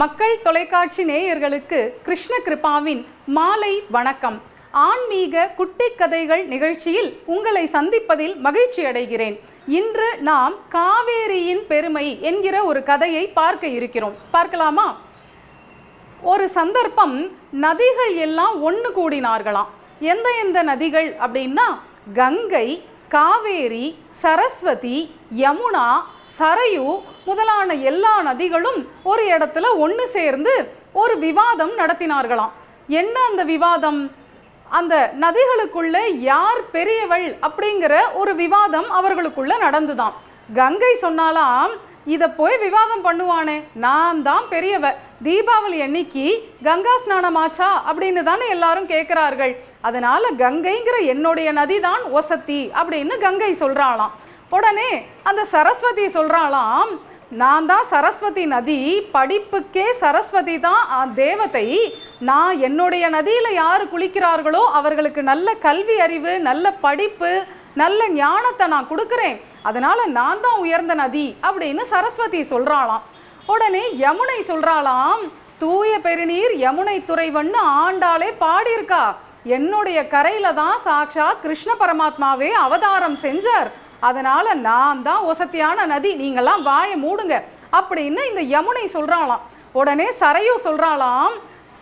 மக்கள் தொலைக்காட்சி நேயர்களுக்கு கிருஷ்ண கிருபாவின் மாலை வணக்கம். ஆன்மீக குட்டி கதைகள் நிகழ்ச்சியில் உங்களை சந்திப்பதில் மகிழ்ச்சி அடைகிறேன். இன்று நாம் காவேரியின் பெருமை என்கிற ஒரு கதையை பார்க்க இருக்கிறோம். பார்க்கலாமா? ஒரு சந்தர்ப்பம் நதிகள் எல்லாம் ஒன்று கூடினார்களாம். எந்த எந்த நதிகள் அப்படின்னா கங்கை காவேரி சரஸ்வதி யமுனா சரையு முதலான எல்லா நதிகளும் ஒரு இடத்துல ஒன்று சேர்ந்து ஒரு விவாதம் நடத்தினார்களாம். என்ன அந்த விவாதம்? அந்த நதிகளுக்குள்ள யார் பெரியவள் அப்படிங்கிற ஒரு விவாதம் அவர்களுக்குள்ள நடந்துதான் கங்கை சொன்னாலாம் இதை போய் விவாதம் பண்ணுவானே நான் தான் பெரியவ. தீபாவளி அன்னைக்கு கங்கா ஸ்நானம் ஆச்சா அப்படின்னு தானே எல்லாரும் கேட்குறார்கள் அதனால கங்கைங்கிற என்னுடைய நதி தான் ஒசத்தி அப்படின்னு கங்கை சொல்கிறாளாம் உடனே அந்த சரஸ்வதி சொல்கிறாளாம் நான் தான் சரஸ்வதி நதி படிப்புக்கே சரஸ்வதி தான் தேவதை. நான் என்னுடைய நதியில் யார் குளிக்கிறார்களோ அவர்களுக்கு நல்ல கல்வி அறிவு நல்ல படிப்பு நல்ல ஞானத்தை நான் கொடுக்குறேன். அதனால் நான் தான் உயர்ந்த நதி அப்படின்னு சரஸ்வதி சொல்கிறாளாம் உடனே யமுனை சொல்கிறாளாம் தூய பெருநீர் யமுனை துறைவன்னு ஆண்டாளே பாடியிருக்கா. என்னுடைய கரையில் தான் சாக்ஷாத் கிருஷ்ண பரமாத்மாவே அவதாரம் செஞ்சார். அதனால நான் தான் ஒசத்தியான நதி நீங்கள்லாம் வாயை மூடுங்க அப்படின்னு இந்த யமுனை சொல்கிறாளாம் உடனே சரையு சொல்கிறாளாம்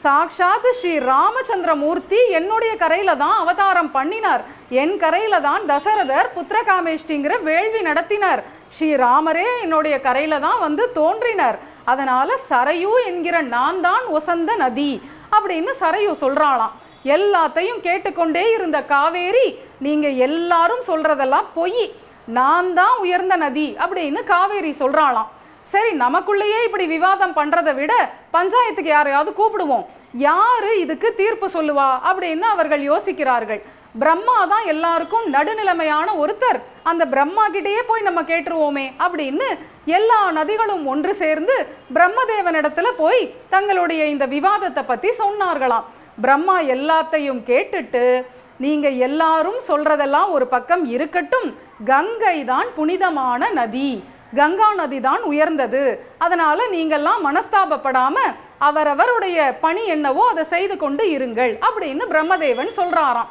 சாக்ஷாத் ஸ்ரீ ராமச்சந்திர மூர்த்தி என்னுடைய கரையில் தான் அவதாரம் பண்ணினார். என் கரையில் தான் தசரதர் புத்திரகாமேஷ்டிங்கிற வேள்வி நடத்தினார். ஸ்ரீராமரே என்னுடைய கரையில் தான் வந்து தோன்றினார். அதனால் சரையு என்கிற நான் தான் ஒசந்த நதி அப்படின்னு சரையு சொல்கிறாளாம் எல்லாத்தையும் கேட்டுக்கொண்டே இருந்த காவேரி நீங்கள் எல்லாரும் சொல்கிறதெல்லாம் பொய். நான் தான் உயர்ந்த நதி அப்படின்னு காவேரி சொல்கிறாளாம் சரி நமக்குள்ளேயே இப்படி விவாதம் பண்ணுறத விட பஞ்சாயத்துக்கு யாரையாவது கூப்பிடுவோம். யார் இதுக்கு தீர்ப்பு சொல்லுவா அப்படின்னு அவர்கள் யோசிக்கிறார்கள். பிரம்மா தான் எல்லாருக்கும் நடுநிலைமையான ஒருத்தர். அந்த பிரம்மா கிட்டேயே போய் நம்ம கேட்டுருவோமே அப்படின்னு எல்லா நதிகளும் ஒன்று சேர்ந்து பிரம்மதேவனிடத்துல போய் தங்களுடைய இந்த விவாதத்தை பற்றி சொன்னார்களாம். பிரம்மா எல்லாத்தையும் கேட்டுட்டு நீங்க எல்லாரும் சொல்றதெல்லாம் ஒரு பக்கம் இருக்கட்டும். கங்கை தான் புனிதமான நதி. கங்கா நதி தான் உயர்ந்தது. அதனால நீங்கெல்லாம் மனஸ்தாபப்படாம அவரவருடைய பணி என்னவோ அதை செய்து கொண்டு இருங்கள் அப்படின்னு பிரம்மதேவன் சொல்றாராம்.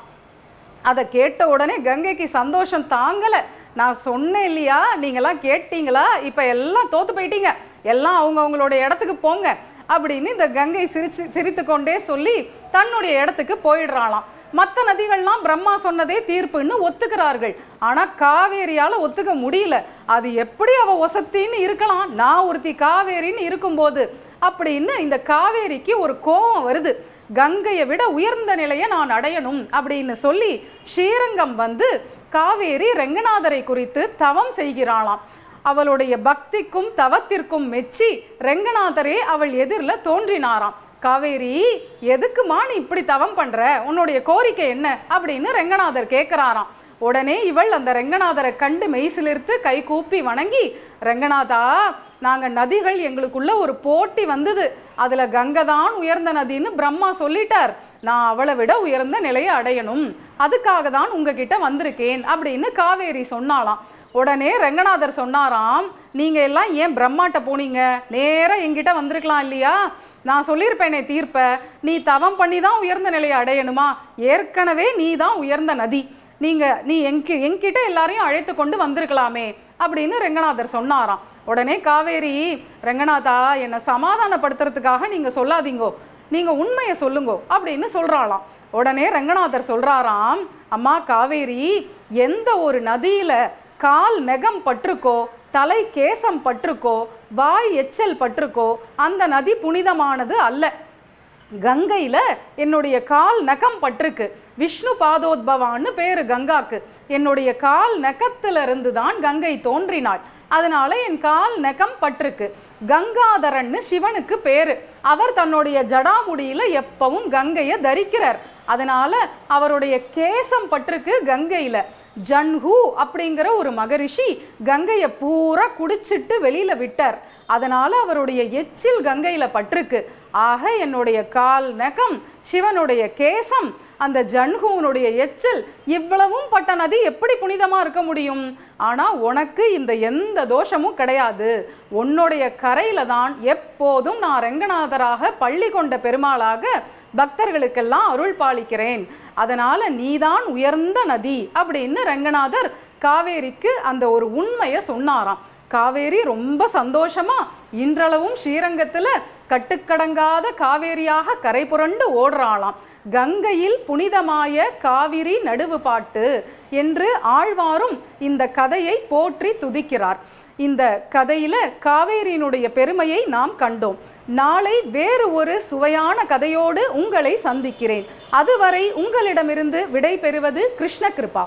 அதை கேட்ட உடனே கங்கைக்கு சந்தோஷம் தாங்கலை. நான் சொன்னேன் இல்லையா? நீங்களாம் கேட்டீங்களா? இப்போ எல்லாம் தோத்து போயிட்டீங்க. எல்லாம் அவங்கவுங்களோட இடத்துக்கு போங்க அப்படின்னு இந்த கங்கை சிரிச்சு சிரித்து கொண்டே சொல்லி தன்னுடைய இடத்துக்கு போயிடுறாளாம். மற்ற நதிகள்லாம் பிரம்மா சொன்னதே தீர்ப்புன்னு ஒத்துக்கிறார்கள். ஆனால் காவேரியால் ஒத்துக்க முடியல. அது எப்படி அவள் ஒசத்தின்னு இருக்கலாம். நான் ஒருத்தி காவேரின்னு இருக்கும்போது. அப்படின்னு இந்த காவேரிக்கு ஒரு கோபம் வருது. கங்கையை விட உயர்ந்த நிலையை நான் அடையணும் அப்படின்னு சொல்லி ஸ்ரீரங்கம் வந்து காவேரி ரெங்கநாதரை குறித்து தவம் செய்கிறாளாம். அவளுடைய பக்திக்கும் தவத்திற்கும் மெச்சி ரெங்கநாதரே அவள் எதிரில் தோன்றினாராம். காவேரி எதுக்குமா நீ இப்படி தவம் பண்ற? உன்னுடைய கோரிக்கை என்ன? அப்படின்னு ரெங்கநாதர் கேட்குறாராம் உடனே இவள் அந்த ரெங்கநாதரை கண்டு மெய்சிலிர்த்து கை கூப்பி வணங்கி ரெங்கநாதா நாங்கள் நதிகள் எங்களுக்குள்ள ஒரு போட்டி வந்தது. அதில் கங்கை தான் உயர்ந்த நதின்னு பிரம்மா சொல்லிட்டார். நான் அவளை விட உயர்ந்த நிலையை அடையணும். அதுக்காக தான் உங்ககிட்ட வந்திருக்கேன் அப்படின்னு காவேரி சொன்னாலாம் உடனே ரெங்கநாதர் சொன்னாராம் நீங்க எல்லாம் ஏன் பிரம்மாட்ட போனீங்க? நேராக என்கிட்ட வந்திருக்கலாம் இல்லையா? நான் சொல்லியிருப்பேனே தீர்ப்ப. நீ தவம் பண்ணி தான் உயர்ந்த நிலையை அடையணுமா? ஏற்கனவே நீ தான் உயர்ந்த நதி. நீங்க நீ எங்க எங்கிட்ட எல்லாரையும் அழைத்து கொண்டு வந்திருக்கலாமே அப்படின்னு ரெங்கநாதர் சொன்னாராம். உடனே காவேரி ரெங்கநாதா என்னை சமாதானப்படுத்துறதுக்காக நீங்க சொல்லாதீங்கோ. நீங்க உண்மையை சொல்லுங்கோ அப்படின்னு சொல்றாளாம். உடனே ரங்கநாதர் சொல்றாராம் அம்மா காவேரி எந்த ஒரு நதியில கால் நெகம் பற்றுக்கோ தலை கேசம் பற்றுக்கோ வாய் எச்சல் பற்றுக்கோ அந்த நதி புனிதமானது அல்ல. கங்கையில் என்னுடைய கால் நகம் பற்றுக்கு. விஷ்ணு பாதோத்பவான்னு பேரு கங்காக்கு. என்னுடைய கால் நகத்திலிருந்து தான் கங்கை தோன்றினாள். அதனால என் கால் நகம் பற்றுக்கு. கங்காதரன்னு சிவனுக்கு பேரு. அவர் தன்னுடைய ஜடாமுடியில எப்பவும் கங்கையை தரிக்கிறார். அதனால அவருடைய கேசம் பற்றுக்கு கங்கையில. ஜன்ஹூ அப்படிங்கிற ஒரு மகரிஷி கங்கையை பூரா குடிச்சிட்டு வெளியில விட்டார். அதனால அவருடைய எச்சில் கங்கையில பட்டிருக்கு. ஆக என்னுடைய கால் நகம் சிவனுடைய கேசம் அந்த ஜன்ஹூனுடைய எச்சில் இவ்வளவும் பட்ட நதி எப்படி புனிதமா இருக்க முடியும்? ஆனா உனக்கு இந்த எந்த தோஷமும் கிடையாது. உன்னுடைய கரையில தான் எப்போதும் நான் ரெங்கநாதராக பள்ளி கொண்ட பெருமாளாக பக்தர்களுக்கெல்லாம் அருள் பாலிக்கிறேன். அதனால் நீதான் உயர்ந்த நதி அப்படின்னு ரங்கநாதர் காவேரிக்கு அந்த ஒரு உண்மையை சொன்னாராம். காவேரி ரொம்ப சந்தோஷமா இன்றளவும் ஸ்ரீரங்கத்தில் கட்டுக்கடங்காத காவேரியாக கரை புரண்டு ஓடுறாளாம். கங்கையில் புனிதமாய காவிரி நடுவு பாட்டு என்று ஆழ்வாரும் இந்த கதையை போற்றி துதிக்கிறார். இந்த கதையில காவேரியினுடைய பெருமையை நாம் கண்டோம். நாளை வேறு ஒரு சுவையான கதையோடு உங்களை சந்திக்கிறேன். அதுவரை உங்களிடமிருந்து விடை பெறுவது கிருஷ்ண கிருபா.